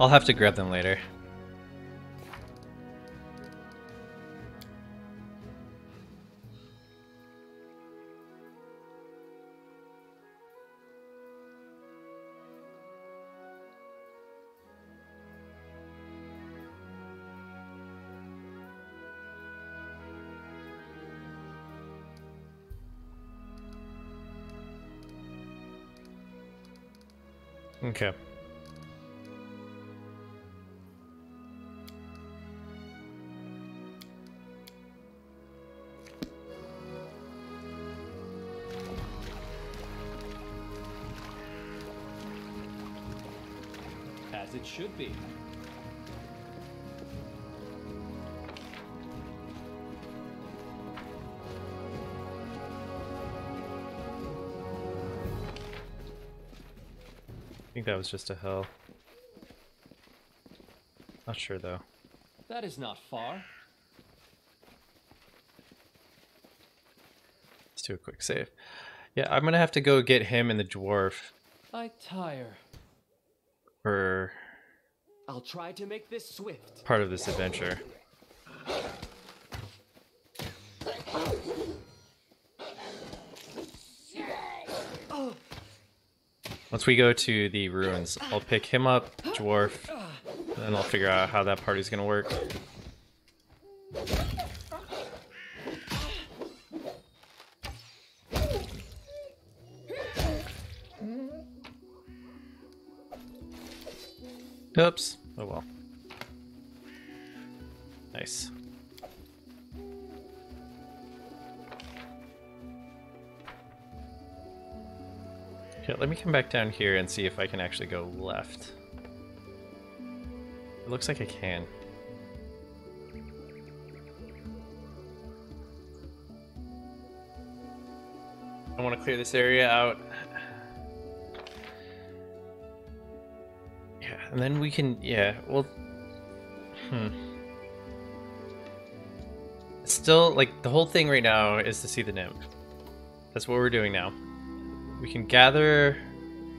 I'll have to grab them later. Should be. I think that was just a hill. Not sure though. That is not far. Let's do a quick save. Yeah, I'm gonna have to go get him and the dwarf I tire. I'll try to make this swift. part of this adventure. Once we go to the ruins, I'll pick him up, dwarf, and I'll figure out how that party's gonna work. Oops. Come back down here and see if I can actually go left. It looks like I can. I want to clear this area out. Yeah, and then we can, yeah, well, hmm. Still, like, the whole thing right now is to see the nymph. That's what we're doing now. We can gather,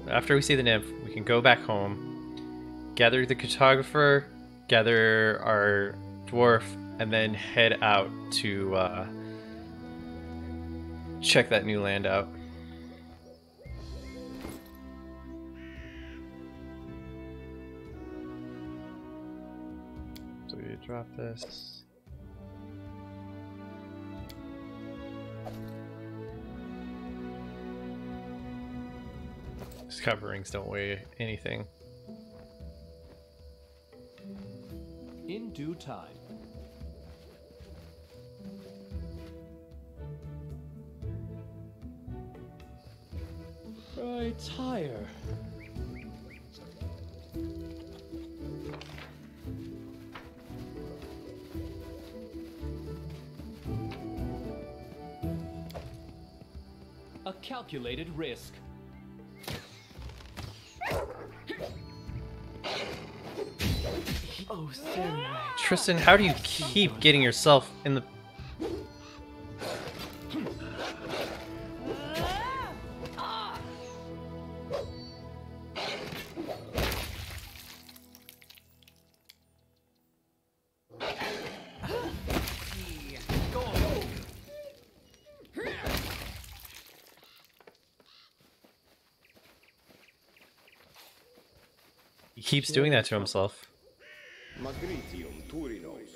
after we see the nymph, we can go back home, gather the cartographer, gather our dwarf, and then head out to uh, check that new land out. So we drop this. Coverings don't weigh anything. In due time. I tire. A calculated risk. Tristian, how do you keep getting yourself in the He keeps doing that to himself. Magritium Turinos.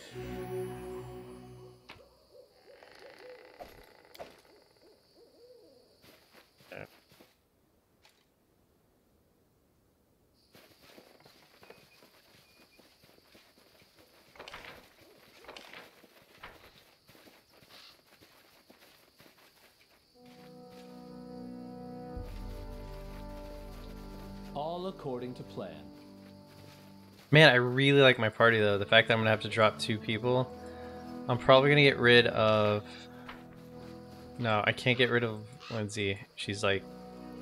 All according to plan. Man, I really like my party though. The fact that I'm gonna have to drop two people. I'm probably gonna get rid of. No, I can't get rid of Linzi. She's like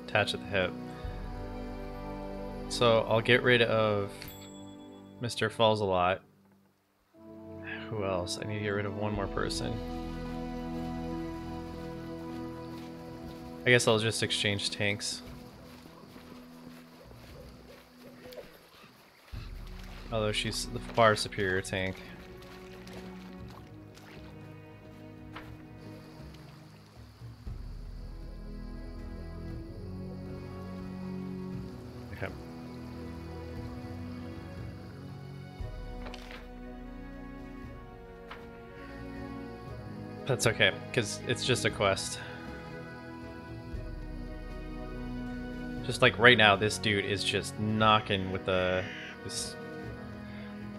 attached at the hip. So I'll get rid of Mr. Falls a lot. Who else? I need to get rid of one more person. I guess I'll just exchange tanks. Although she's the far superior tank. Okay. That's okay, because it's just a quest. Just like right now, this dude is just knocking with the this.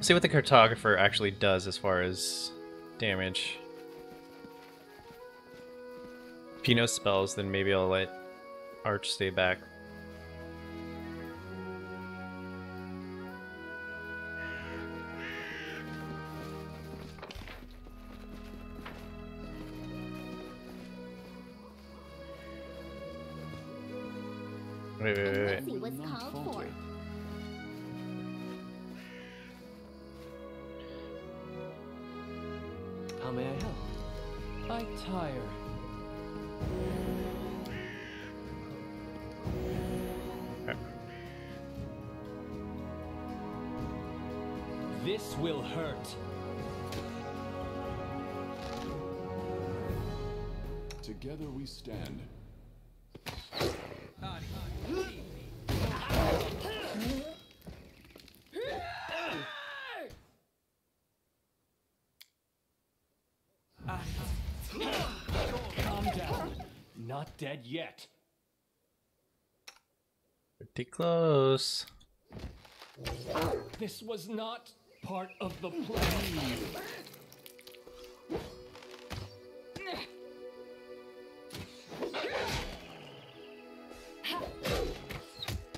See what the cartographer actually does as far as damage. If he knows spells, then maybe I'll let Arch stay back. Not dead yet. Pretty close. This was not part of the plan.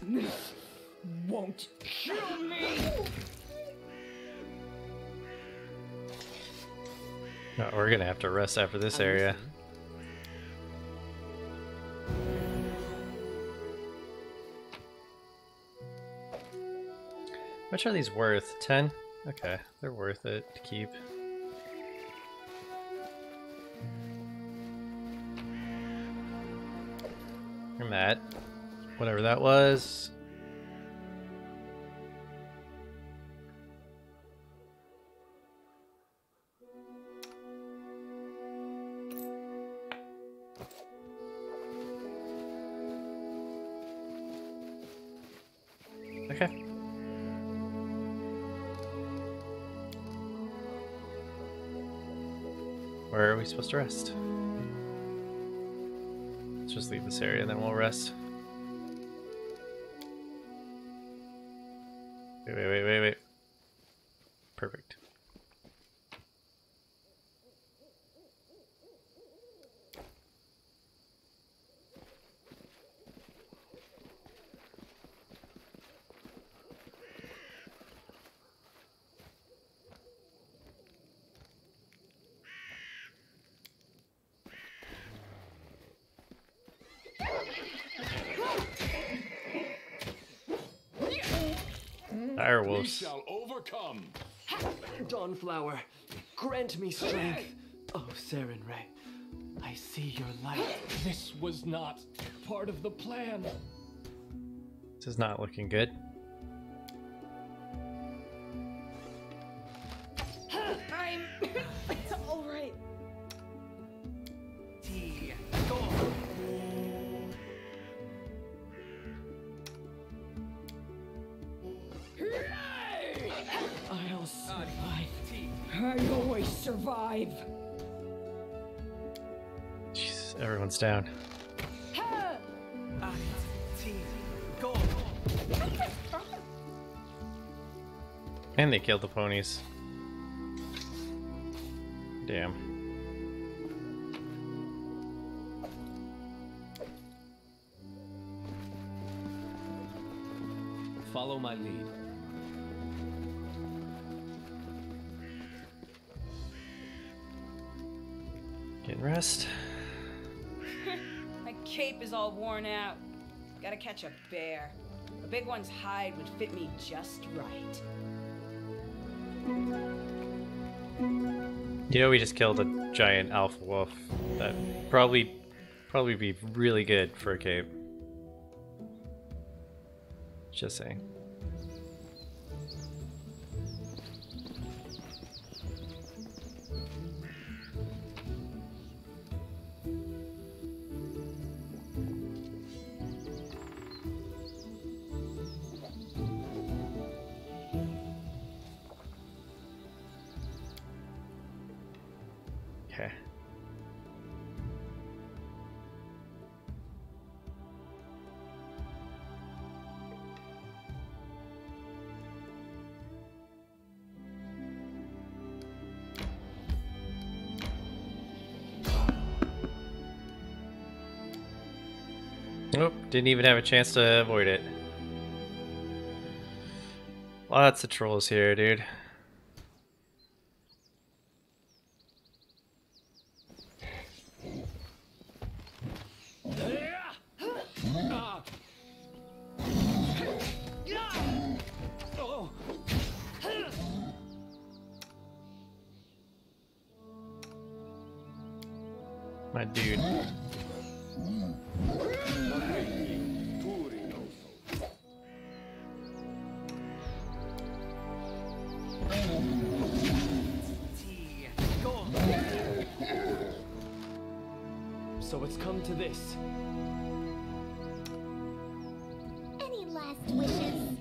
This won't kill me. No, we're gonna have to rest after this area. Much are these worth? 10? Okay, they're worth it to keep. And that. Whatever that was. We supposed to rest? Let's just leave this area then we'll rest. Overcome. Dawnflower, grant me strength. Oh, Sarenrae, I see your light. This was not part of the plan. This is not looking good. Survive. I always survive. Jesus, everyone's down. And they killed the ponies. Damn. Catch a bear. A big one's hide would fit me just right. You know, we just killed a giant alpha wolf. That probably, probably be really good for a cape. Just saying. Didn't even have a chance to avoid it. Lots of trolls here, dude. My dude. So it's come to this. Any last wishes?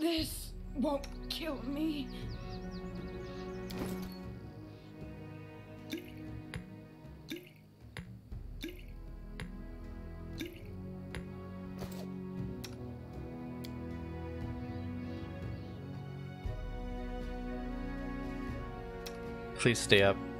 This won't kill me. Please stay up.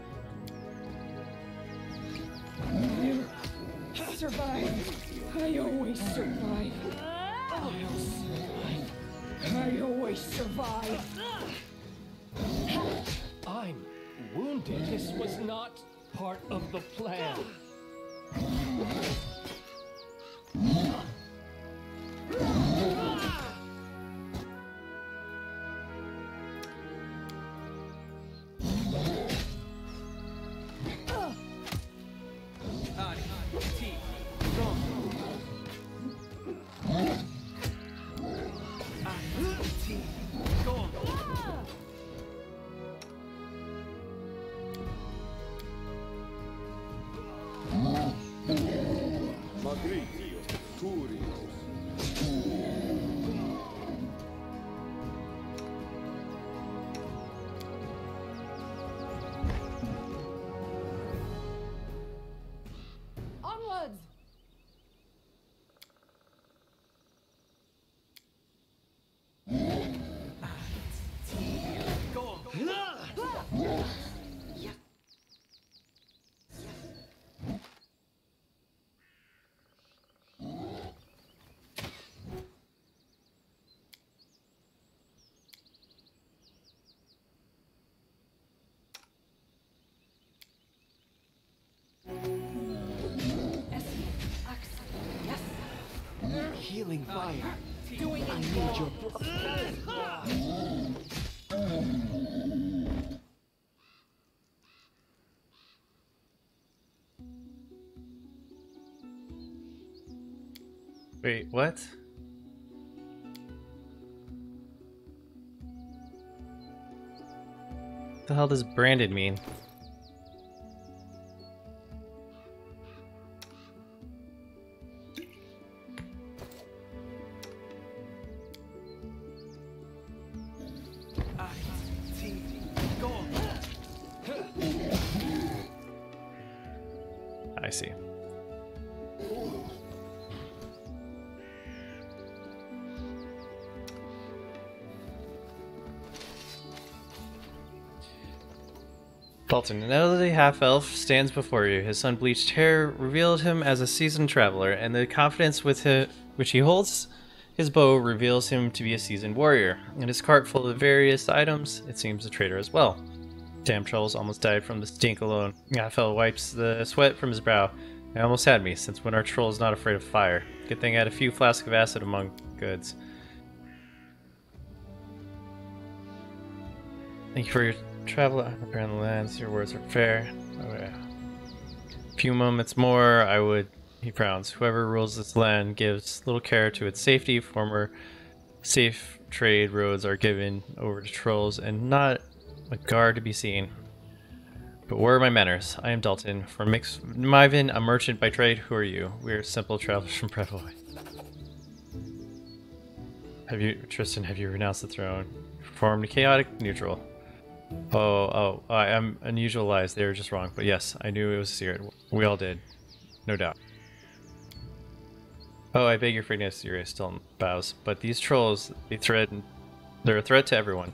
Healing fire. I need your blood. Wait, what? the hell does branded mean? Dalton, an elderly half elf stands before you. His sun bleached hair revealed him as a seasoned traveler, and the confidence with hi- which he holds his bow reveals him to be a seasoned warrior. In his cart full of various items, it seems a trader as well. Damn trolls almost died from the stink alone. Half-elf wipes the sweat from his brow. It almost had me, since when our troll is not afraid of fire. Good thing I had a few flasks of acid among goods. Thank you for your travel the lands. Your words are fair. Oh, okay. A few moments more, I would. He frowns. Whoever rules this land gives little care to its safety. Former safe trade roads are given over to trolls, and not a guard to be seen. But where are my manners? I am Dalton from Mix Myvin, a merchant by trade. Who are you? We are simple travelers from Brevoy. Have you, Tristian? Have you renounced the throne? Formed chaotic neutral. Oh, oh, I, I'm unusual lies. They were just wrong. But yes, I knew it was a. We all did. No doubt. Oh, I beg your forgiveness, Urias still bows. But these trolls, they threaten, they're a threat to everyone.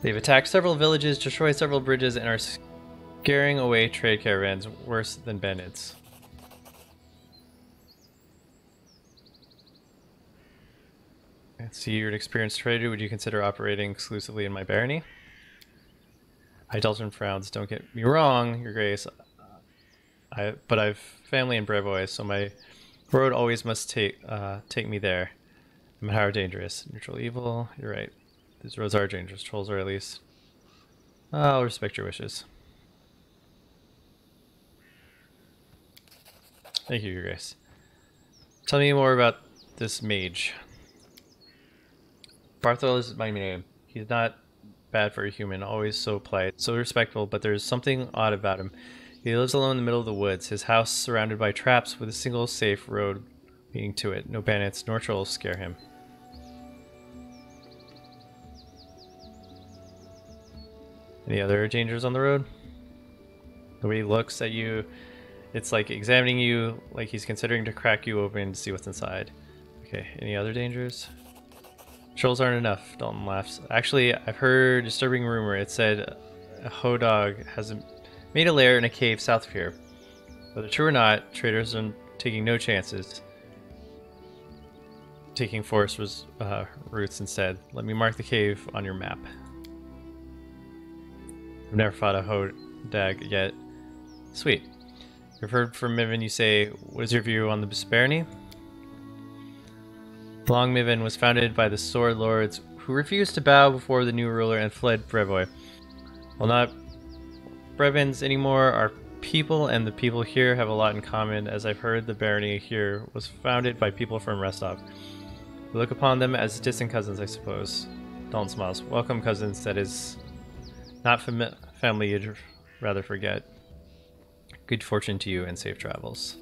They've attacked several villages, destroyed several bridges, and are scaring away trade caravans worse than bandits. See, you're an experienced trader. Would you consider operating exclusively in my barony? I Idolton frowns. Don't get me wrong, Your Grace. I, but I've family in Brevoy, so my road always must take uh, take me there. I'm how dangerous. Neutral evil. You're right. These roads are dangerous. Trolls are at least. I'll respect your wishes. Thank you, Your Grace. Tell me more about this mage. Barthol is my name. He's not bad for a human, always so polite, so respectful, but there's something odd about him. He lives alone in the middle of the woods, his house surrounded by traps with a single safe road leading to it. No bandits nor trolls scare him. Any other dangers on the road? The way he looks at you, it's like examining you like he's considering to crack you open to see what's inside. Okay, any other dangers? Trolls aren't enough, Dalton laughs. Actually, I've heard a disturbing rumor. It said a Hodag has made a lair in a cave south of here. Whether true or not, traders are taking no chances. Taking forest was uh, routes instead. Let me mark the cave on your map. I've never fought a Hodag yet. Sweet. I've heard from Mivon you say, what is your view on the Bisperny? Long Mivon was founded by the Sword Lords who refused to bow before the new ruler and fled Brevoy. While not Brevins anymore, our people and the people here have a lot in common, as I've heard the barony here was founded by people from Restov. We look upon them as distant cousins, I suppose. Dalton smiles. Welcome, cousins, that is not fami family you'd rather forget. Good fortune to you and safe travels.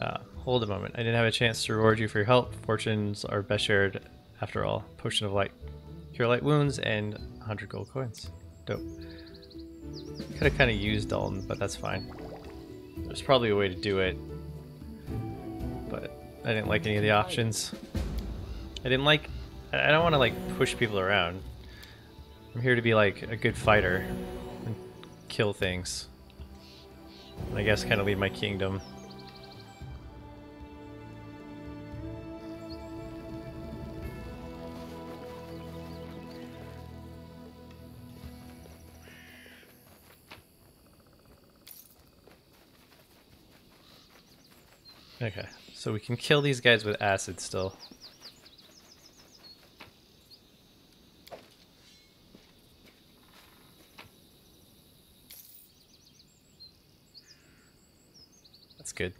Uh, hold a moment. I didn't have a chance to reward you for your help. Fortunes are best shared after all. Potion of light. Cure light wounds and 100 gold coins. Dope. Could have kind of used Dalton, but that's fine. There's probably a way to do it. But I didn't like any of the options. I didn't like... I don't want to like push people around. I'm here to be like a good fighter and kill things. I guess kind of lead my kingdom. So we can kill these guys with acid still. That's good.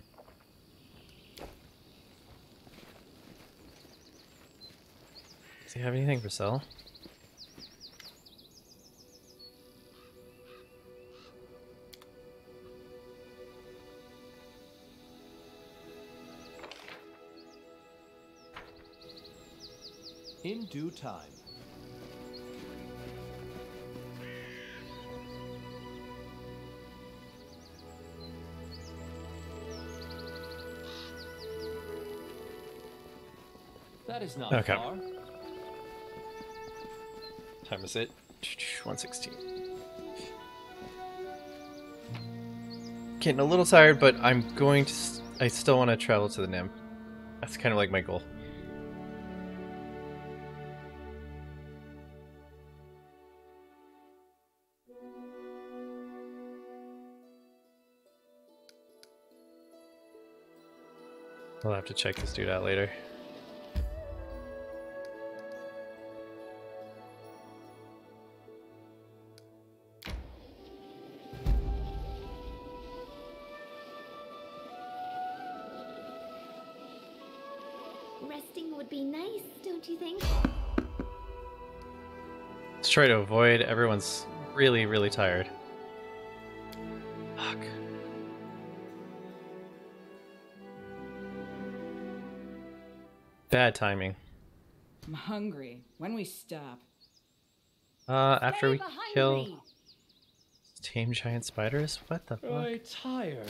Does he have anything for sale? In due time. That is not Okay. far. Time is it? 116. Getting a little tired, but I'm going to. I still want to travel to the Nim. That's kind of like my goal. I'll have to check this dude out later. Resting would be nice, don't you think? Let's try to avoid. Everyone's really, really tired. Fuck. Bad timing. I'm hungry. When we stop. Uh, after Stay we kill me. tame giant spiders? What the fuck? I tire.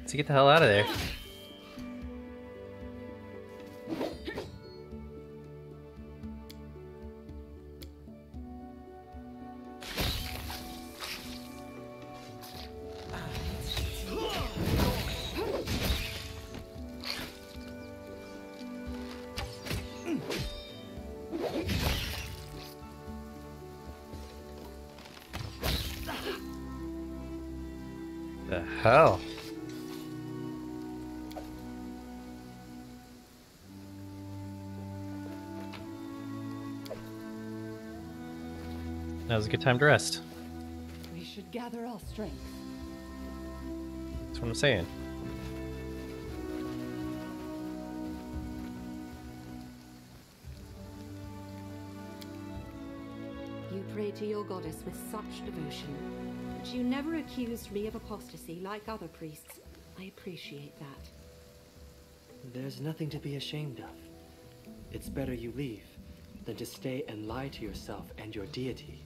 Let's get the hell out of there. Good time to rest. We should gather our strength. That's what I'm saying. You pray to your goddess with such devotion, but you never accused me of apostasy like other priests. I appreciate that. There's nothing to be ashamed of. It's better you leave than to stay and lie to yourself and your deity.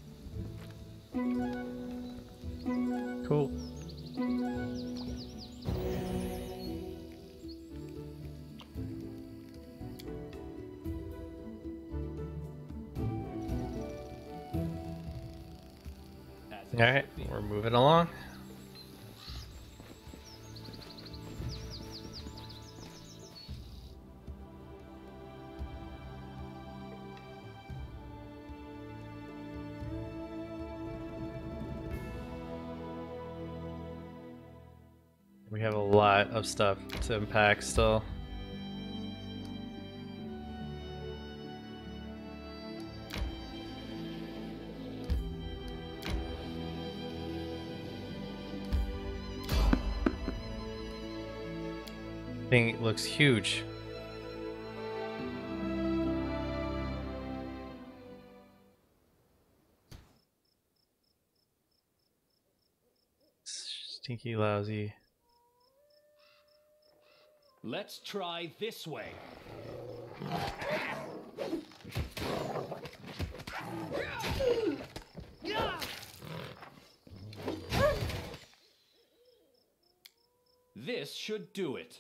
Cool. We have a lot of stuff to unpack still. Thing looks huge. Stinky lousy. Let's try this way. This should do it.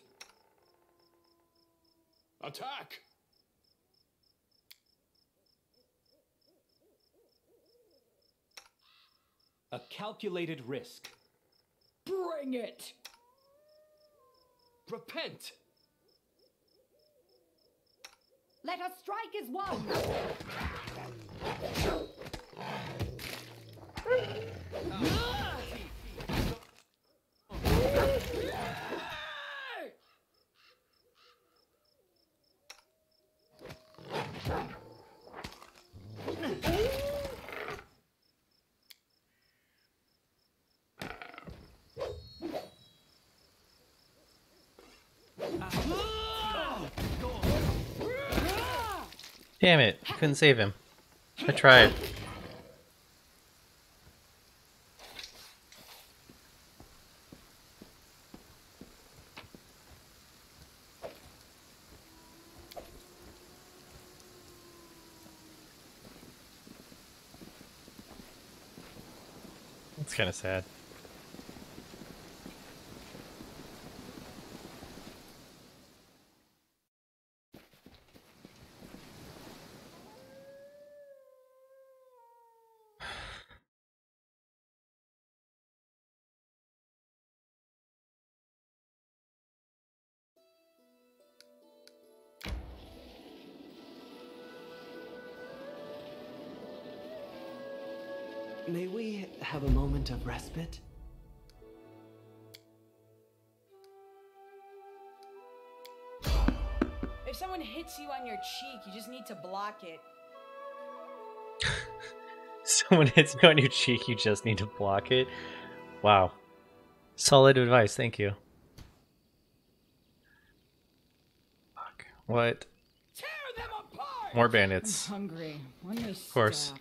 Attack! A calculated risk. Bring it! Repent! Let us strike as one! Ah. Damn it, I couldn't save him. I tried. It's kind of sad. May we have a moment of respite? If someone hits you on your cheek, you just need to block it. Someone hits you on your cheek, you just need to block it. Wow. Solid advice, thank you. Fuck. What More bandits. Hungry. When they Of course. stop.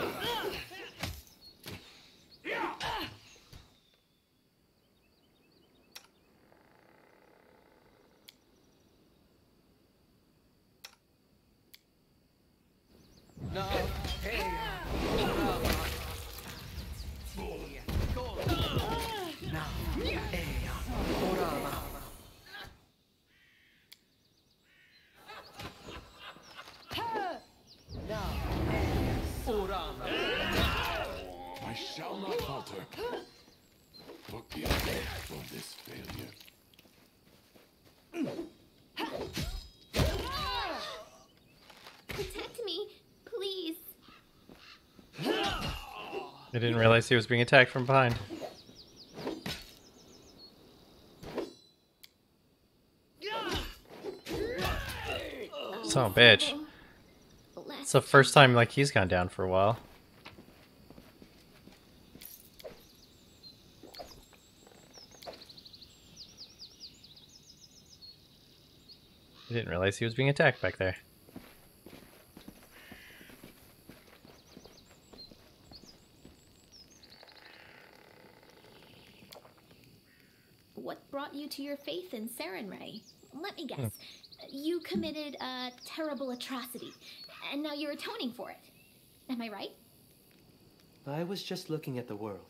I shall not falter. Forgive me for this failure. Protect me, please. I didn't realize he was being attacked from behind. Son of a bitch. It's the first time like he's gone down for a while. I didn't realize he was being attacked back there. What brought you to your faith in Sarenrae? Let me guess. Hmm. You committed a terrible atrocity, and now you're atoning for it. Am I right? I was just looking at the world.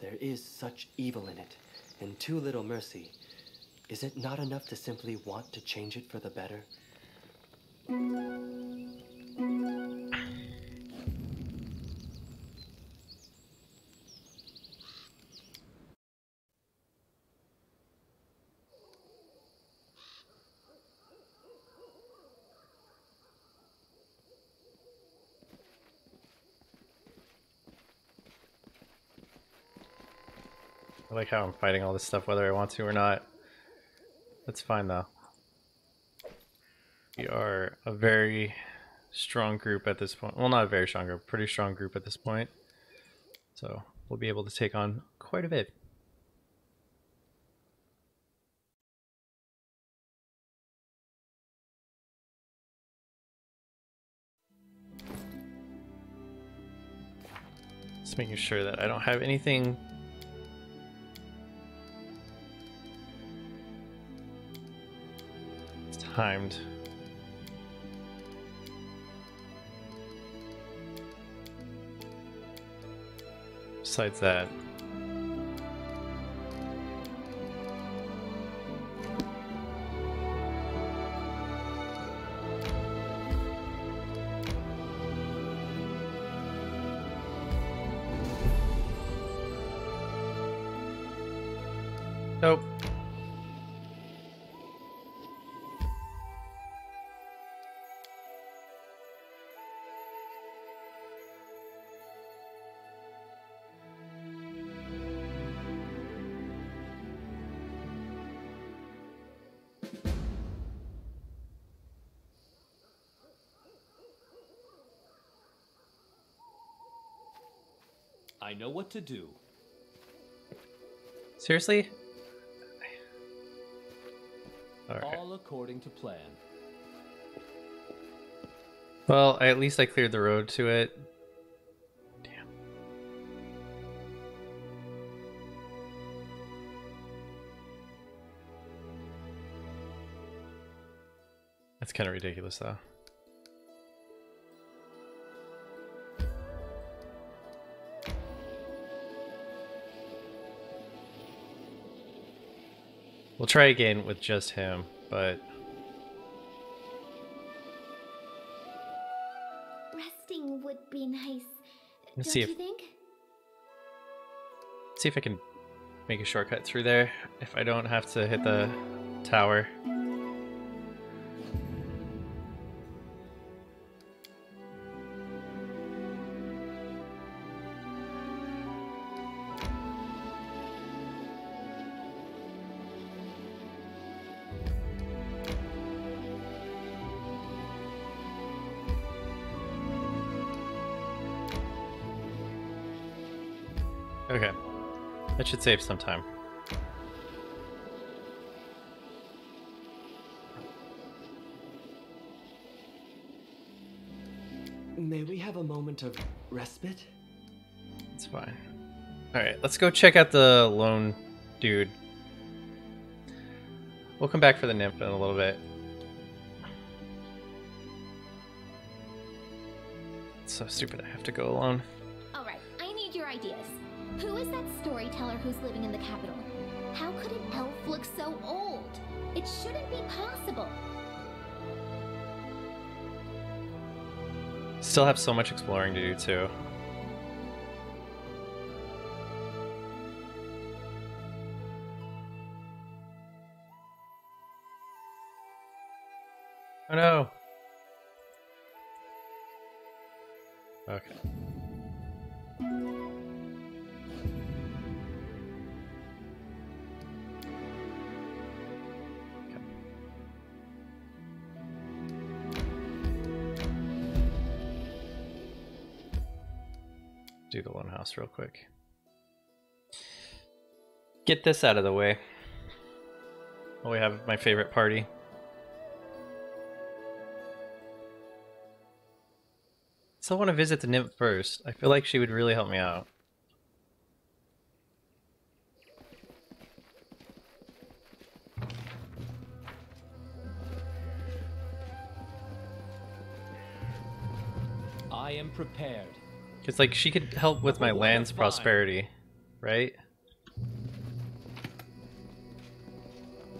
There is such evil in it, and too little mercy. Is it not enough to simply want to change it for the better? Like how I'm fighting all this stuff whether I want to or not. That's fine though. We are a very strong group at this point. Well, not a very strong group, pretty strong group at this point. So we'll be able to take on quite a bit. Just making sure that I don't have anything timed. Besides that, what to do. Seriously? Alright. All according to plan. Well, I, at least I cleared the road to it. Damn. That's kind of ridiculous, though. We'll try again with just him, but Resting would be nice. Let's Don't see you if- think? see if I can make a shortcut through there if I don't have to hit the tower. should save some time. May we have a moment of respite? It's fine. Alright, let's go check out the lone dude. We'll come back for the nymph in a little bit. It's so stupid I have to go alone. Alright, I need your idea. Who is that storyteller who's living in the capital? How could an elf look so old? It shouldn't be possible. Still have so much exploring to do too. Do the one house real quick. Get this out of the way. Oh, we have my favorite party. Still want to visit the nymph first. I feel like she would really help me out. I am prepared. Because, like, she could help with my land's prosperity, right?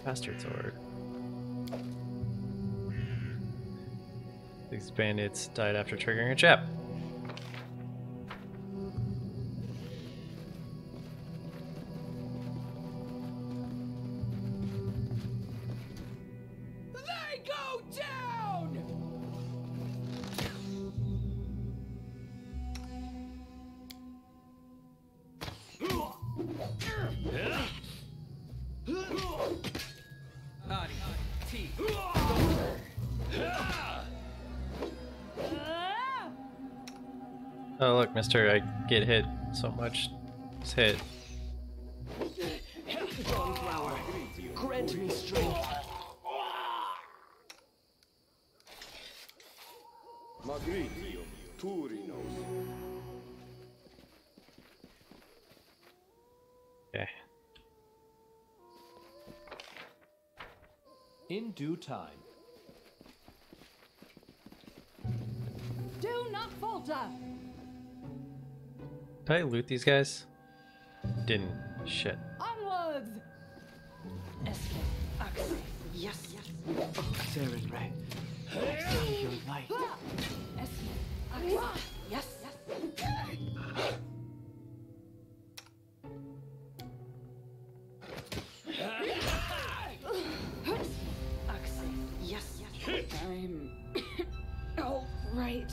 Bastard sword. These bandits died after triggering a trap. Get hit so much. Just hit. Dawnflower, grant me strength. Magritio, Turinos. Okay. In due time. Did I loot these guys? Didn't. Shit. Onwards! Yes, yes. Oh, Sarenrae. I see your light. Yes, yes. Yes, yes. I'm all right.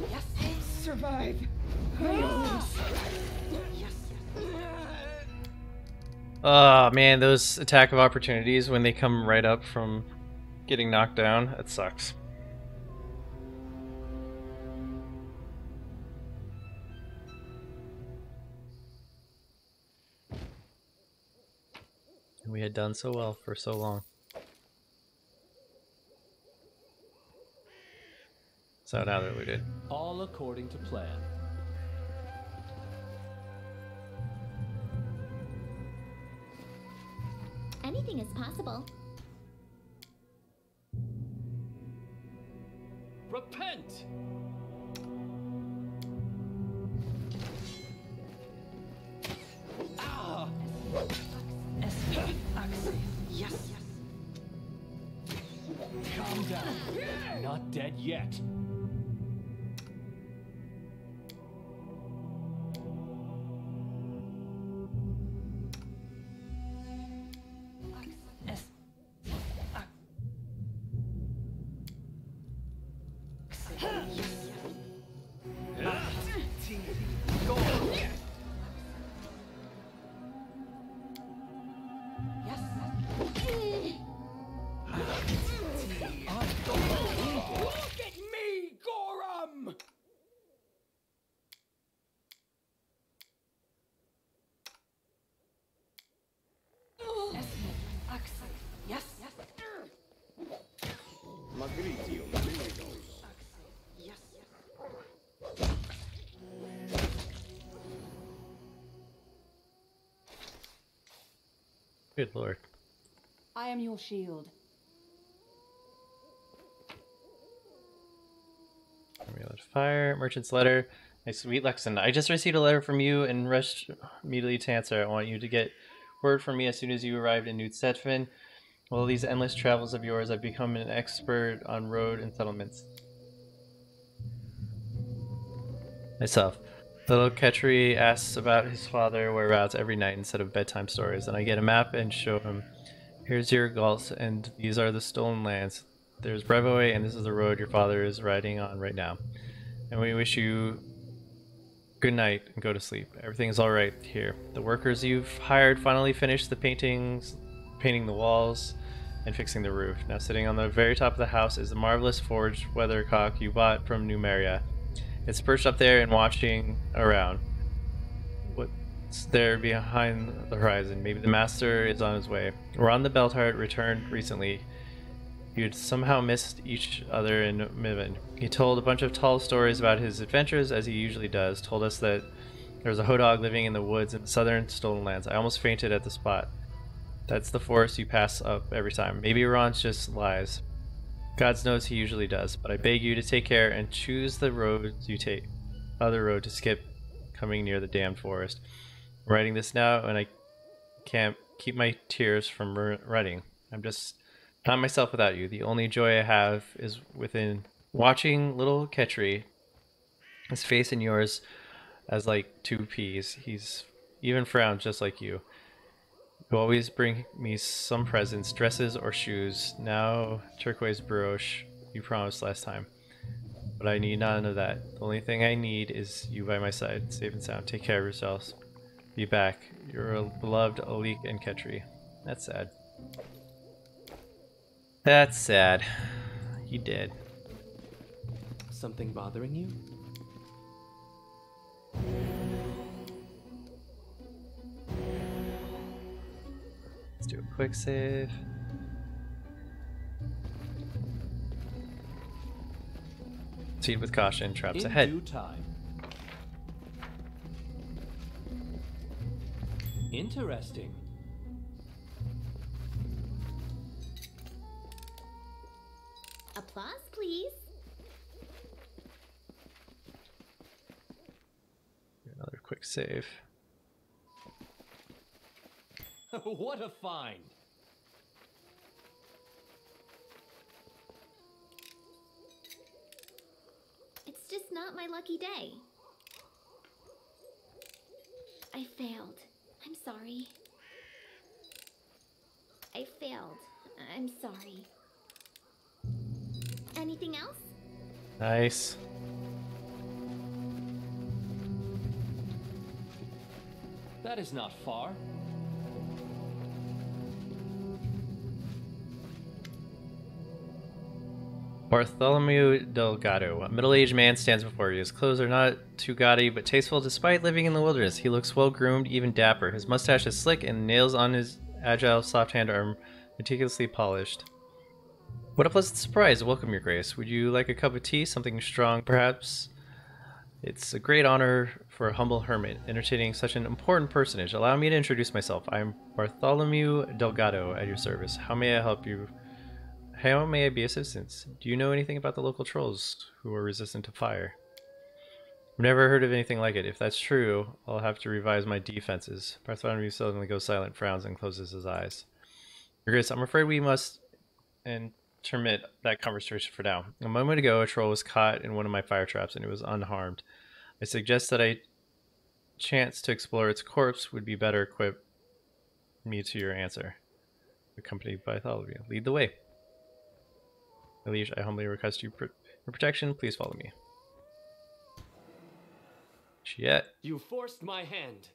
Yes. survive. Oh man, those attack of opportunities when they come right up from getting knocked down, it sucks. We had done so well for so long. So now that we did. All according to plan. Anything is possible. Repent! Ah! Yes, yes. Calm down. Not dead yet. Lord. I am your shield. Fire, Merchant's Letter. My sweet Lexan, I just received a letter from you and rushed immediately to answer. I want you to get word from me as soon as you arrived in New Stetven. All these endless travels of yours, I've become an expert on road and settlements. Myself. Little Ketri asks about his father whereabouts every night instead of bedtime stories, and I get a map and show him. Here's your Gults, and these are the stolen lands. There's Brevoy, and this is the road your father is riding on right now. And we wish you good night and go to sleep. Everything is all right here. The workers you've hired finally finished the paintings, painting the walls, and fixing the roof. Now, sitting on the very top of the house is the marvelous forged weathercock you bought from Numeria. It's perched up there and watching around. What's there behind the horizon? Maybe the master is on his way. Ron the Beltard returned recently. You'd somehow missed each other in Mivon. He told a bunch of tall stories about his adventures, as he usually does. Told us that there was a hodag living in the woods in the southern stolen lands. I almost fainted at the spot. That's the forest you pass up every time. Maybe Ron's just lies. God knows he usually does, but I beg you to take care and choose the road you take, other road to skip coming near the damned forest. I'm writing this now, and I can't keep my tears from running. I'm just not myself without you. The only joy I have is within watching little Ketri, his face and yours as like two peas. He's even frowned just like you. You always bring me some presents, dresses or shoes. Now turquoise brooch you promised last time. But I need none of that. The only thing I need is you by my side, safe and sound. Take care of yourselves. Be back. Your beloved Alik and Ketri. That's sad. That's sad. He did. Something bothering you? Let's do a quick save. Proceed with caution. Traps In ahead. due time. Interesting. Applause, please. Another quick save. what a find! It's just not my lucky day. I failed. I'm sorry. I failed. I'm sorry. Anything else? Nice. That is not far. Bartholomew Delgado. A middle aged man stands before you. His clothes are not too gaudy, but tasteful despite living in the wilderness. He looks well groomed, even dapper. His mustache is slick, and nails on his agile, soft hand are meticulously polished. What a pleasant surprise! Welcome, Your Grace. Would you like a cup of tea? Something strong, perhaps? It's a great honor for a humble hermit entertaining such an important personage. Allow me to introduce myself. I'm Bartholomew Delgado at your service. How may I help you? How may I be assistance? Do you know anything about the local trolls who are resistant to fire? I've never heard of anything like it. If that's true, I'll have to revise my defenses. Bartholomew suddenly goes silent, frowns, and closes his eyes. Your I'm afraid we must intermit that conversation for now. A moment ago, a troll was caught in one of my fire traps, and it was unharmed. I suggest that a chance to explore its corpse would be better equipped me to your answer. Accompanied by Bartholomew. Lead the way. Elish, I humbly request you pr- your protection. Please follow me. Shit. You forced my hand.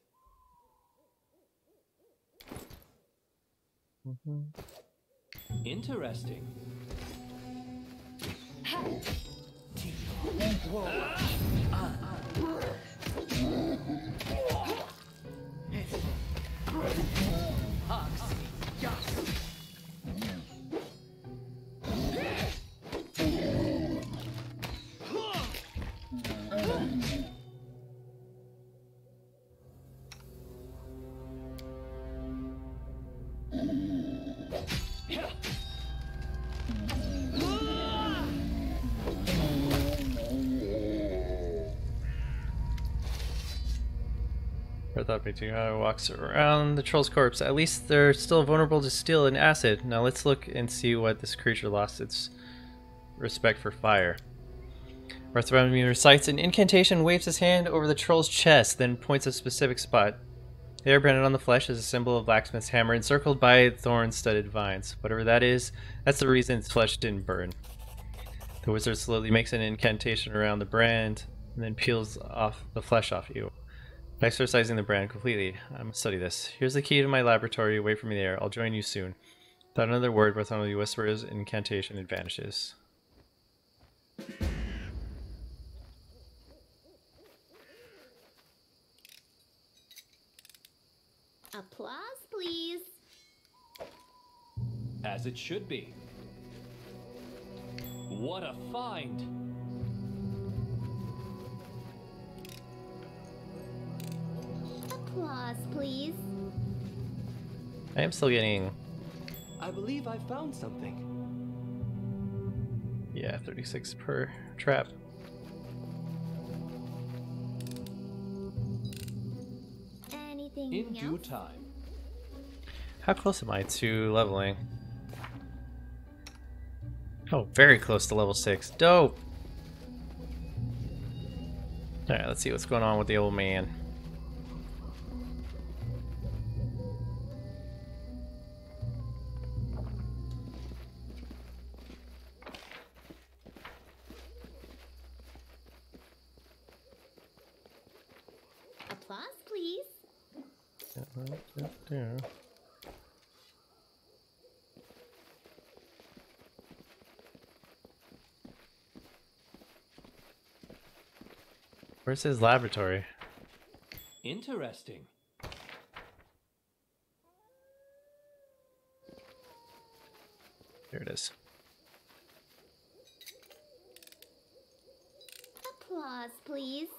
Mm-hmm. Interesting. Bartholomew Tiana uh, walks around the troll's corpse. At least they're still vulnerable to steel and acid. Now let's look and see what this creature lost its respect for fire. Bartholomew recites an incantation, waves his hand over the troll's chest, then points a specific spot. There, branded on the flesh, is a symbol of blacksmith's hammer, encircled by thorn-studded vines. Whatever that is, that's the reason its flesh didn't burn. The wizard slowly makes an incantation around the brand, and then peels off the flesh off you. By exorcising the brand completely, I must study this. Here's the key to my laboratory, away from me there. I'll join you soon. Without another word, Bartholomew whispers an incantation and vanishes. Applause, please. As it should be. What a find! Applause, please. I am still getting, I believe I found something. yeah, 36 per trap. Anything In due time. How close am I to leveling? Oh, very close to level 6. Dope! Alright, let's see what's going on with the old man. Applause, please. Where's his laboratory? Interesting. Here it is. Applause, please.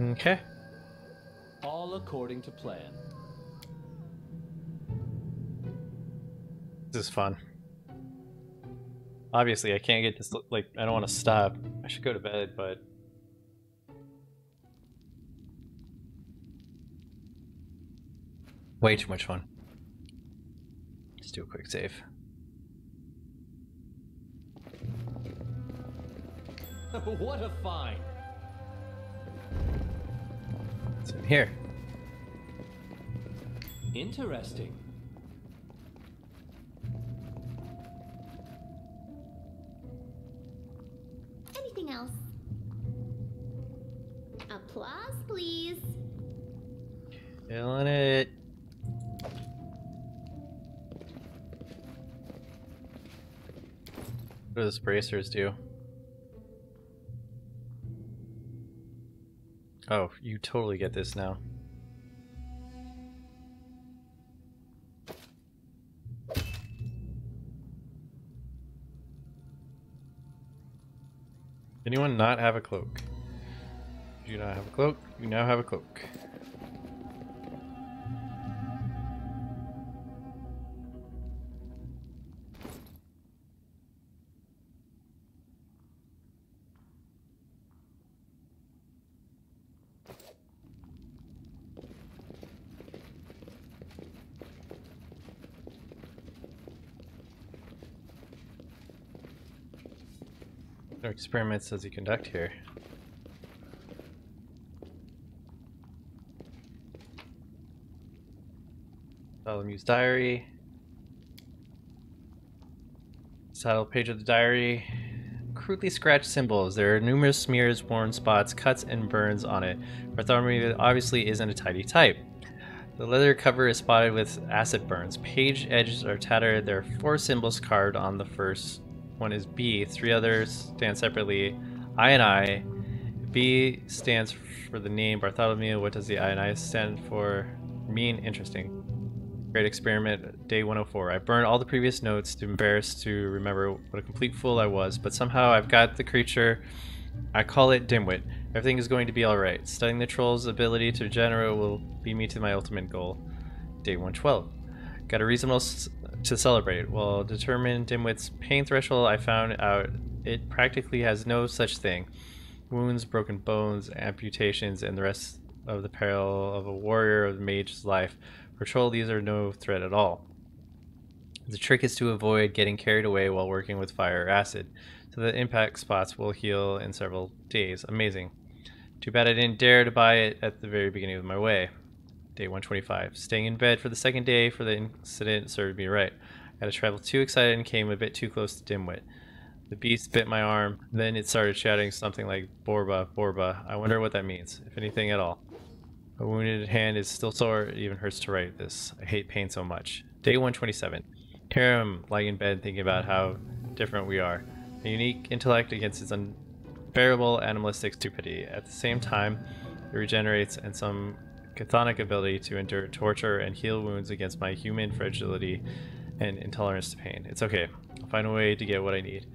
Okay. According to plan. This is fun. Obviously, I can't get this, like, I don't want to stop. I should go to bed, but... Way too much fun. Let's do a quick save. what a find! It's in here. Interesting. Anything else? Applause, please. Feeling it. What do those bracers do? Oh, you totally get this now. Not have a cloak? You Do not have a cloak? You now have a cloak. No experiments does he conduct here? Bartholomew's diary. Title page of the diary. Crudely scratched symbols. There are numerous smears, worn spots, cuts, and burns on it. Bartholomew obviously isn't a tidy type. The leather cover is spotted with acid burns. Page edges are tattered. There are four symbols carved on the first. One is B. Three others stand separately. I and I. B stands for the name Bartholomew. What does the I and I stand for? Mean. Interesting. Great experiment, day 104. I burned all the previous notes, to embarrass to remember what a complete fool I was, but somehow I've got the creature. I call it Dimwit. Everything is going to be alright. Studying the troll's ability to regenerate will lead me to my ultimate goal. Day 112. Got a reason to celebrate. Well, determined Dimwit's pain threshold, I found out it practically has no such thing. Wounds, broken bones, amputations, and the rest of the peril of a warrior of the mage's life. For Troll, these are no threat at all. The trick is to avoid getting carried away while working with fire or acid, so that impact spots will heal in several days. Amazing. Too bad I didn't dare to buy it at the very beginning of my way. Day 125. Staying in bed for the second day for the incident served me right. I had to travel too excited and came a bit too close to Dimwit. The beast bit my arm, then it started shouting something like Borba, Borba. I wonder what that means, if anything at all. A wounded hand is still sore, it even hurts to write this. I hate pain so much. Day 127. Here I'm lying in bed thinking about how different we are. A unique intellect against its unbearable animalistic stupidity. At the same time, it regenerates and some chthonic ability to endure torture and heal wounds against my human fragility and intolerance to pain. It's okay. I'll find a way to get what I need.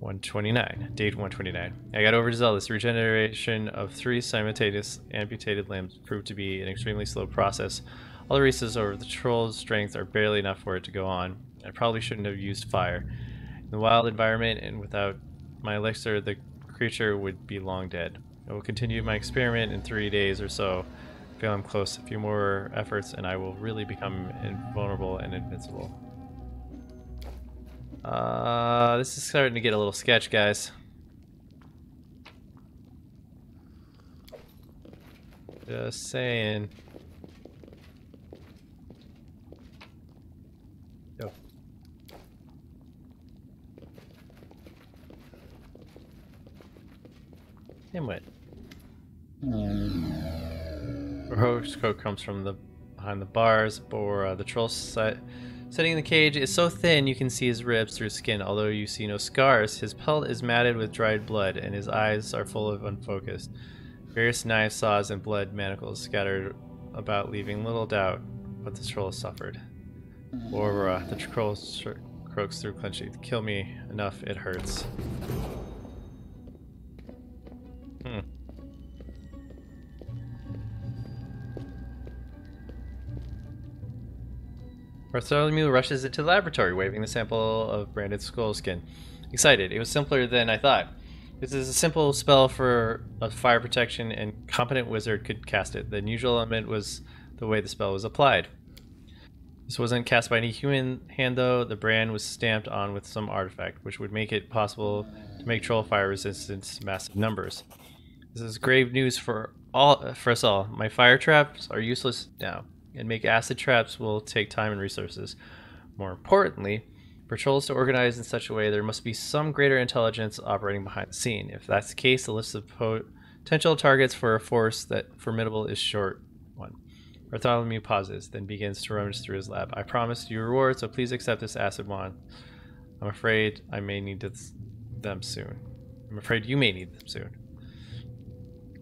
129. Date 129. I got overzealous. Regeneration of three simultaneous amputated limbs proved to be an extremely slow process. All the races over the troll's strength are barely enough for it to go on. I probably shouldn't have used fire. In the wild environment and without my elixir, the creature would be long dead. I will continue my experiment in three days or so. Feel I'm close. A few more efforts and I will really become invulnerable and invincible. Uh, this is starting to get a little sketch, guys. Just saying. Yo. Dimwit. Roscoe comes from the behind the bars, or uh, the troll site Sitting in the cage is so thin you can see his ribs through his skin, although you see no scars. His pelt is matted with dried blood, and his eyes are full of unfocused. Various knives, saws, and blood manacles scattered about, leaving little doubt what the troll has suffered. Aurora, the troll croaks through clenched teeth. Kill me enough, it hurts. Bartholomew rushes into the laboratory, waving the sample of branded skull skin. Excited. It was simpler than I thought. This is a simple spell for a fire protection, and competent wizard could cast it. The unusual element was the way the spell was applied. This wasn't cast by any human hand, though. The brand was stamped on with some artifact, which would make it possible to make troll fire resistance massive numbers. This is grave news for all for us all. My fire traps are useless now and make acid traps will take time and resources. More importantly, patrols to organize in such a way there must be some greater intelligence operating behind the scene. If that's the case, the list of potential targets for a force that formidable is short one. Bartholomew pauses, then begins to rummage through his lab. I promised you reward, so please accept this acid wand. I'm afraid I may need them soon. I'm afraid you may need them soon.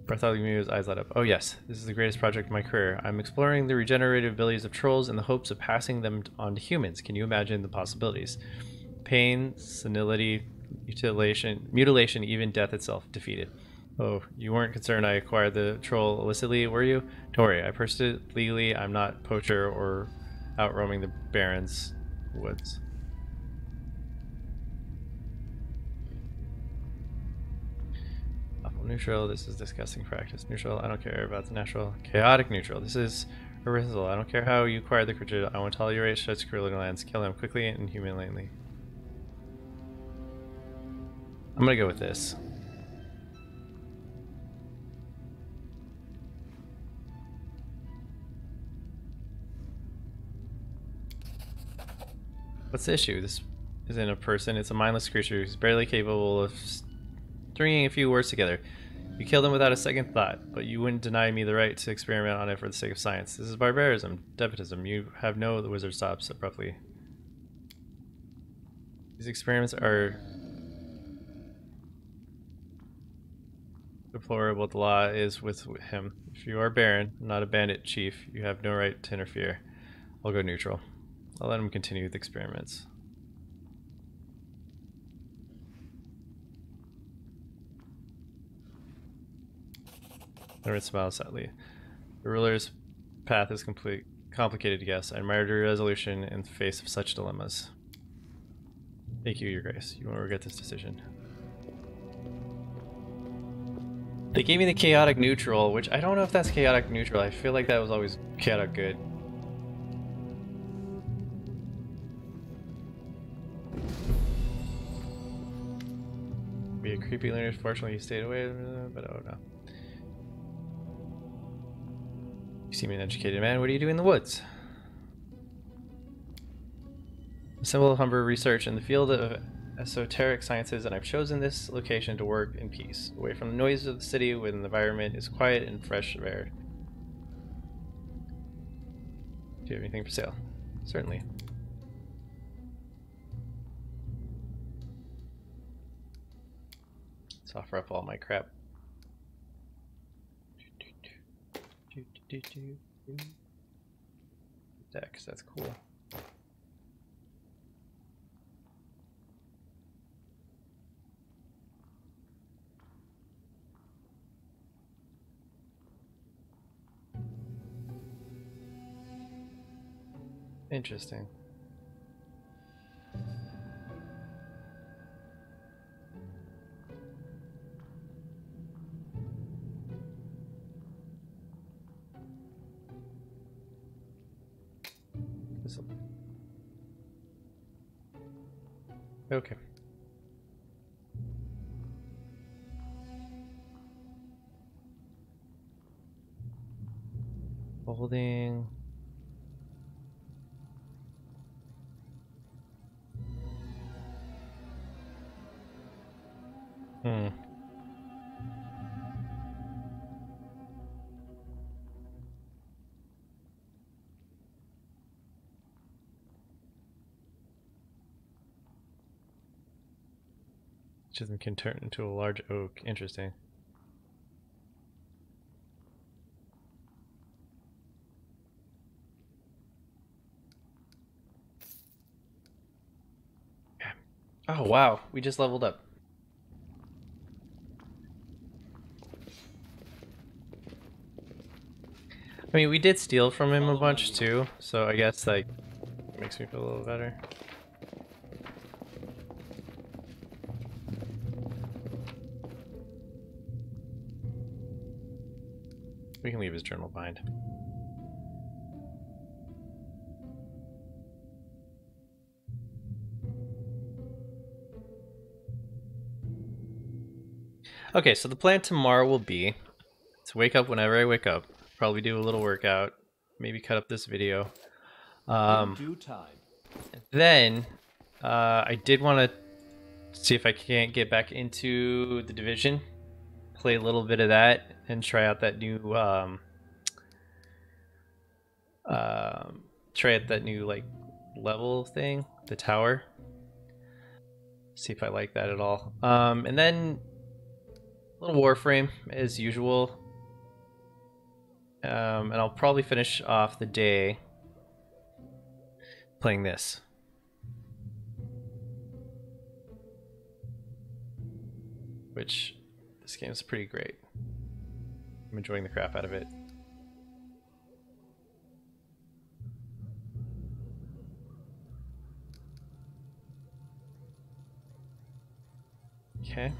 Bartholomew's eyes light up. Oh yes, this is the greatest project of my career. I'm exploring the regenerative abilities of trolls in the hopes of passing them on to humans. Can you imagine the possibilities? Pain, senility, mutilation, mutilation, even death itself defeated. Oh, you weren't concerned I acquired the troll illicitly, were you? Don't worry, I purchased it legally. I'm not poacher or out roaming the Baron's woods. Neutral. This is disgusting practice. Neutral. I don't care about the natural. Chaotic neutral. This is Arizal. I don't care how you acquired the creature. I want to tolerate such cruelty lands. Kill them quickly and humanely. I'm gonna go with this. What's the issue? This isn't a person, it's a mindless creature who's barely capable of stringing a few words together. You killed him without a second thought, but you wouldn't deny me the right to experiment on it for the sake of science. This is barbarism, despotism. You have no, the wizard stops abruptly. These experiments are deplorable. The law is with him. If you are Baron, not a bandit chief, you have no right to interfere. I'll go neutral. I'll let him continue with experiments. Norman smiles sadly. The ruler's path is complete, complicated guess. I admired your resolution in the face of such dilemmas. Thank you, Your Grace. You won't regret this decision. They gave me the chaotic neutral, which I don't know if that's chaotic neutral. I feel like that was always chaotic good. Be a creepy learner. Fortunately, he stayed away, but oh no. Seem an educated man. What do you do in the woods? Assemble Humber research in the field of esoteric sciences, and I've chosen this location to work in peace, away from the noise of the city when the environment is quiet and fresh air. Do you have anything for sale? Certainly. Let's offer up all my crap. Dex, that's cool. Interesting. Okay. Each of them can turn into a large oak. Interesting. Oh wow, we just leveled up. I mean, we did steal from him a bunch too, so I guess like makes me feel a little better. We can leave his journal behind. Okay, so the plan tomorrow will be to wake up whenever I wake up, probably do a little workout, maybe cut up this video. Um, due time. then uh, I did want to see if I can't get back into the division, play a little bit of that, and try out that new um, um, try out that new like level thing, the tower. See if I like that at all. Um, and then a little Warframe as usual. Um, and I'll probably finish off the day playing this. Which this game is pretty great. I'm enjoying the crap out of it. Okay.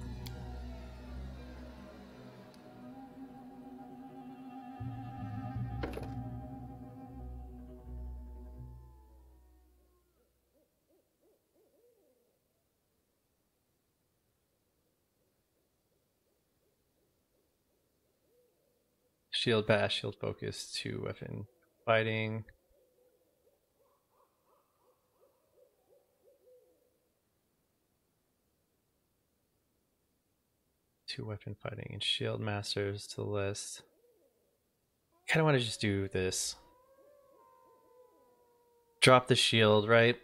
Shield bash, shield focus, two weapon fighting. Two weapon fighting and shield masters to the list. Kind of want to just do this. Drop the shield, right?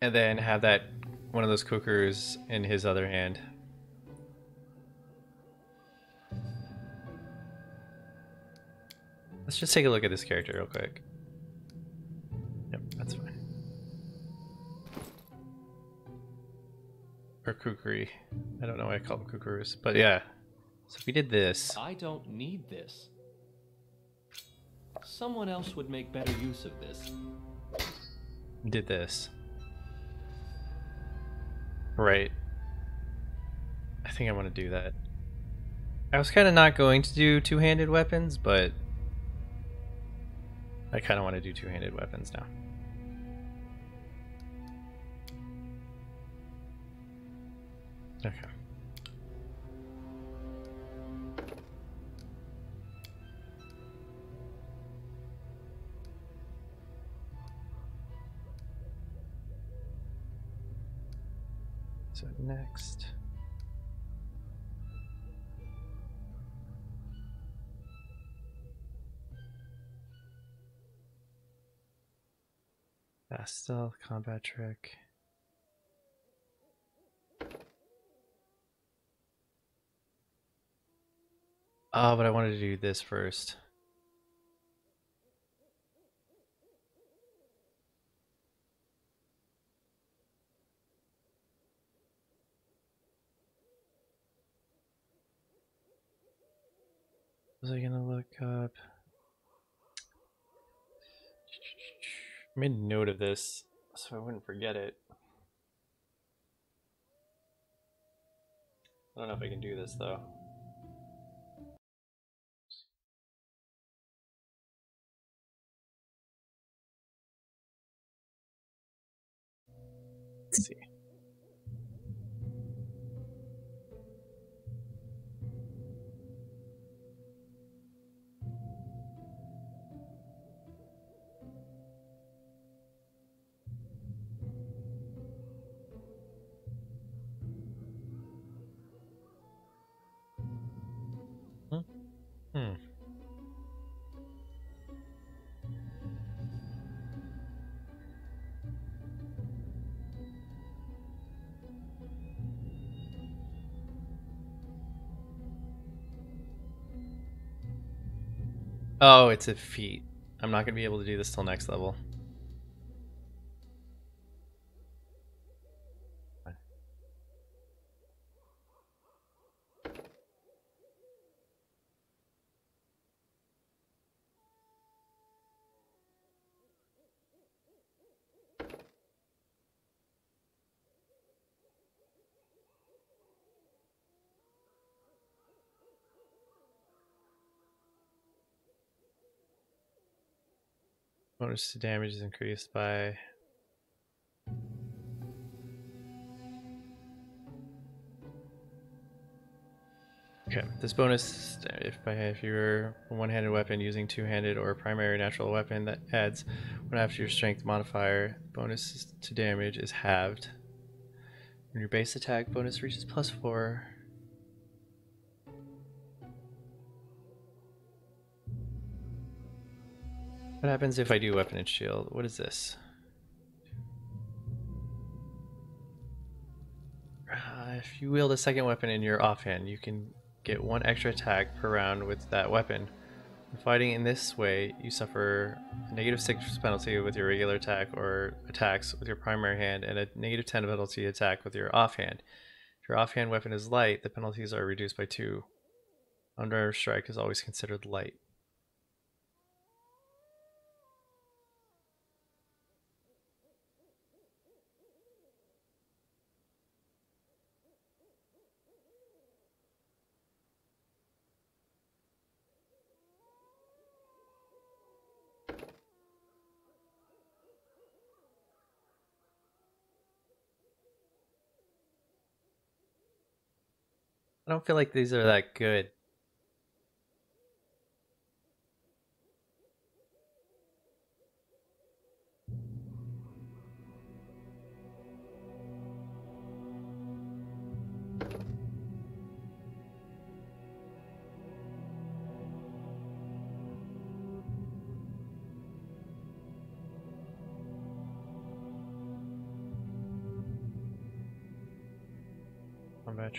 And then have that one of those cookers in his other hand. Let's just take a look at this character real quick. Yep, that's fine. Or kukri. I don't know why I call them kukurus, but yeah. So if we did this, I don't need this. Someone else would make better use of this. Did this. Right. I think I want to do that. I was kind of not going to do two-handed weapons, but I kind of want to do two-handed weapons now. Okay. So next. Stealth, combat trick. Oh, but I wanted to do this first. Was I gonna look up? I made note of this so I wouldn't forget it. I don't know if I can do this though. Let's see. Oh, it's a feat. I'm not gonna be able to do this till next level. Bonus to damage is increased by. Okay, this bonus, if by if you're a one-handed weapon using two-handed or primary natural weapon, that adds one after your strength modifier. Bonus to damage is halved. When your base attack bonus reaches plus four. What happens if I do weapon and shield? What is this? Uh, if you wield a second weapon in your offhand, you can get one extra attack per round with that weapon. When fighting in this way, you suffer a negative 6 penalty with your regular attack or attacks with your primary hand, and a negative 10 penalty attack with your offhand. If your offhand weapon is light, the penalties are reduced by 2. Under strike is always considered light. I don't feel like these are that good. Combat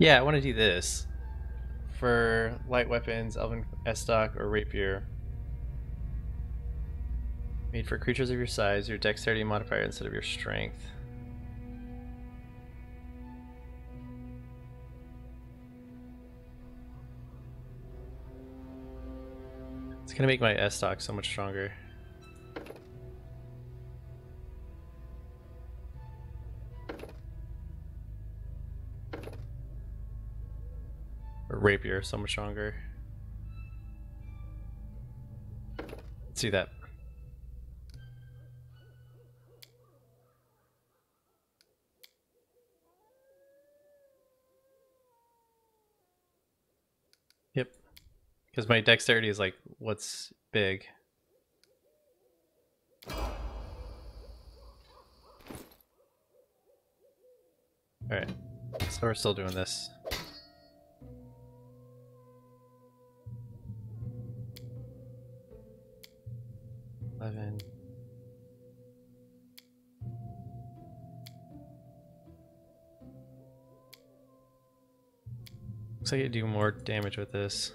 Yeah, I want to do this. For light weapons, Elven Estoc, or Rapier. Made for creatures of your size, your dexterity modifier instead of your strength. It's gonna make my estoc so much stronger. Rapier so much stronger. Let's do that. Yep. Because my dexterity is like what's big. Alright. So we're still doing this. Eleven. Looks like I do more damage with this.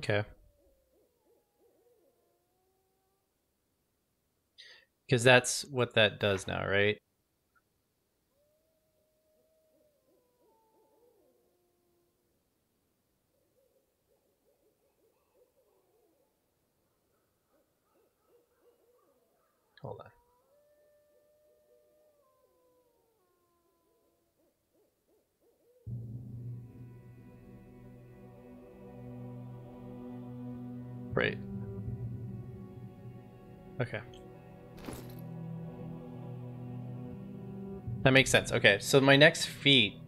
Okay. Because that's what that does now, right? Right. Okay. That makes sense. Okay, so my next feat,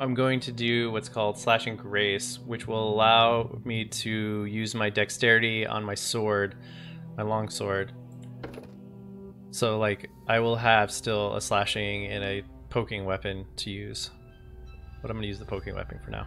I'm going to do what's called Slashing Grace, which will allow me to use my dexterity on my sword, my long sword. So, like, I will have still a slashing and a poking weapon to use. But I'm going to use the poking weapon for now.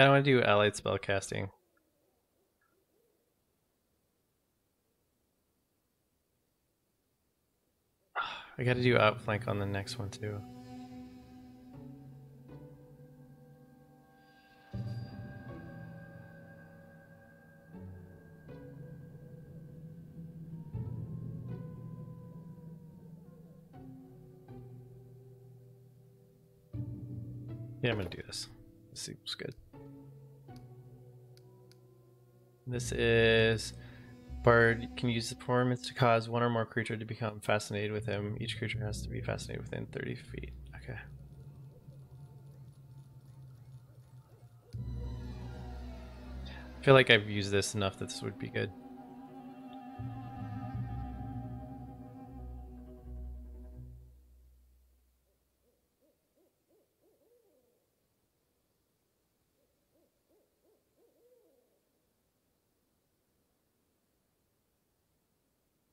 Kind of want to do allied spell casting. I got to do outflank on the next one too. Yeah, I'm gonna do this. This seems good. This is Bard can use the performance to cause one or more creature to become fascinated with him. Each creature has to be fascinated within 30 feet. Okay. I feel like I've used this enough that this would be good.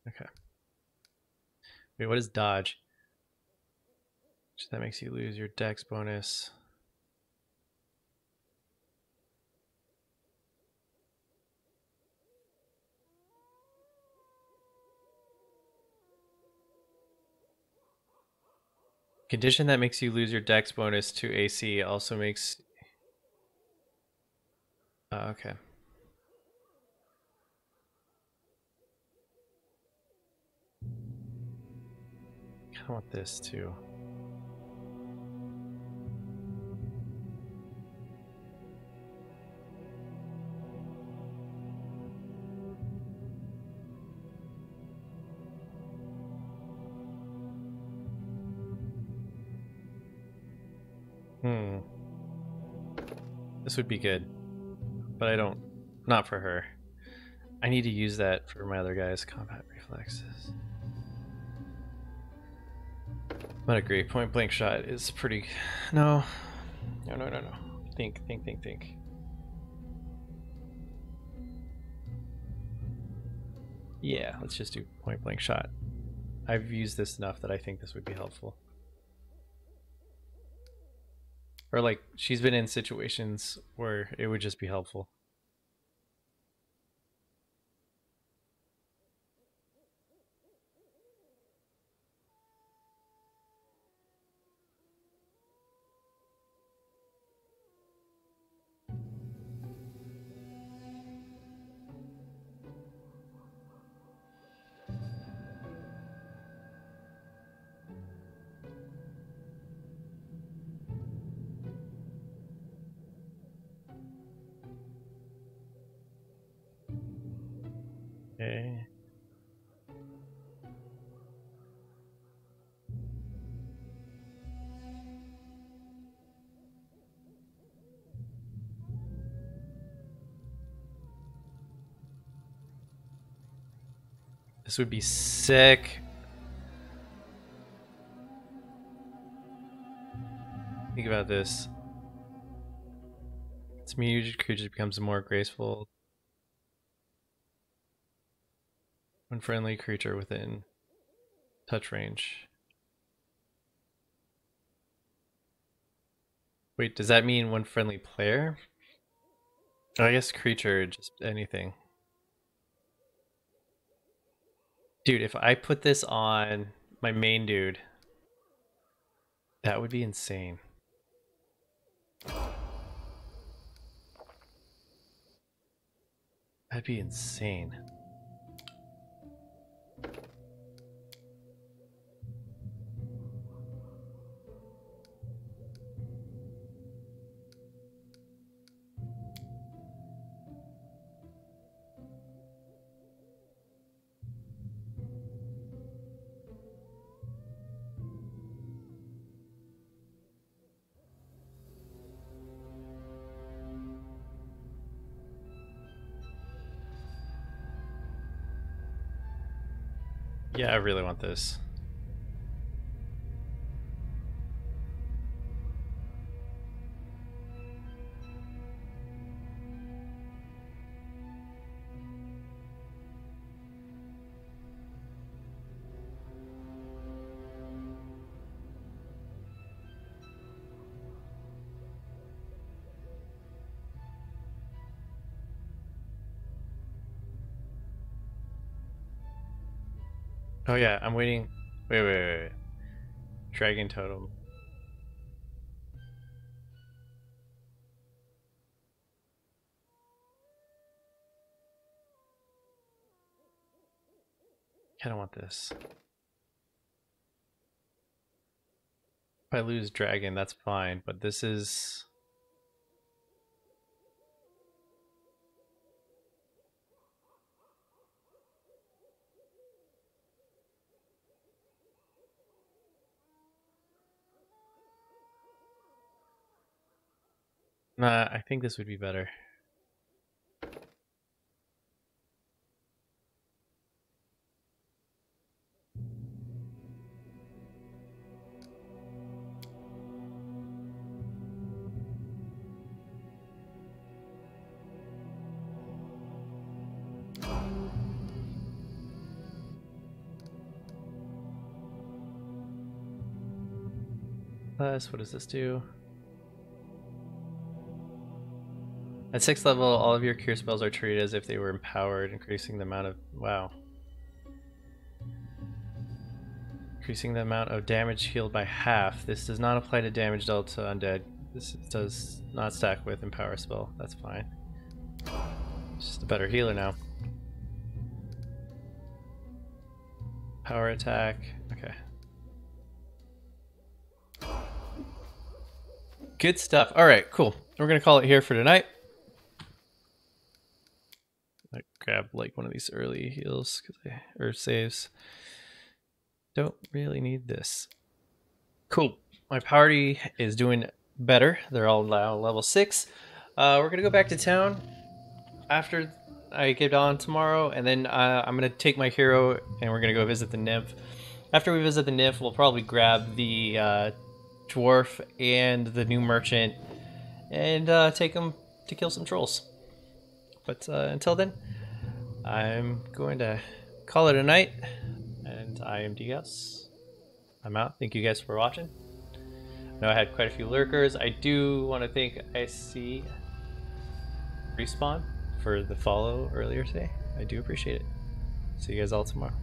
Okay. Wait, what is dodge? That makes you lose your dex bonus. Condition that makes you lose your dex bonus to AC also makes. Uh, okay. I want this too. Hmm. This would be good. But I don't. Not for her. I need to use that for my other guy's combat reflexes. But agree. Point blank shot is pretty. No. No, no, no, no. Think, think, think, think. Yeah, let's just do point blank shot. I've used this enough that I think this would be helpful. Or like she's been in situations where it would just be helpful. This would be sick. Think about this. Its muted creature becomes more graceful, One friendly creature within touch range. Wait, does that mean one friendly player? I guess creature, just anything. Dude, if I put this on my main dude, that would be insane. That'd be insane. Yeah, I really want this. Oh, yeah, I'm waiting. Wait, wait, wait, wait. Dragon totem. Kind of want this. If I lose dragon, that's fine, but this is... Nah, I think this would be better. Plus, what does this do? At 6th level, all of your cure spells are treated as if they were empowered, increasing the amount of... wow. Increasing the amount of damage healed by half. This does not apply to damage dealt to undead. This does not stack with empower spell. That's fine. Just a better healer now. Power attack. Okay. Good stuff. All right, cool. We're going to call it here for tonight. I grab like one of these early heals I, or saves. Don't really need this. Cool. My party is doing better. They're all now level six. Uh, we're gonna go back to town after I get on tomorrow, and then uh, I'm gonna take my hero and we're gonna go visit the nymph. After we visit the nymph, we'll probably grab the uh, dwarf and the new merchant and uh, take them to kill some trolls. But uh, until then, I'm going to call it a night, and I am dgauss. I'm out. Thank you guys for watching. I know I had quite a few lurkers. I do want to thank IC Respawn for the follow earlier today. I do appreciate it. See you guys all tomorrow.